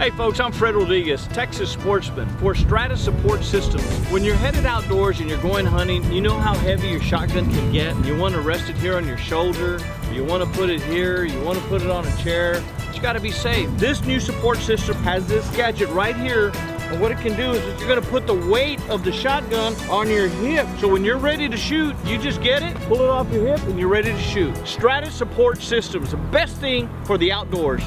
Hey folks, I'm Fred Rodriguez, Texas sportsman for Stratus Support Systems. When you're headed outdoors and you're going hunting, you know how heavy your shotgun can get. You want to rest it here on your shoulder, you want to put it here, you want to put it on a chair. You got to be safe. This new support system has this gadget right here and what it can do is you're gonna put the weight of the shotgun on your hip. So when you're ready to shoot, you just get it, pull it off your hip, and you're ready to shoot. Stratus Support Systems, the best thing for the outdoors.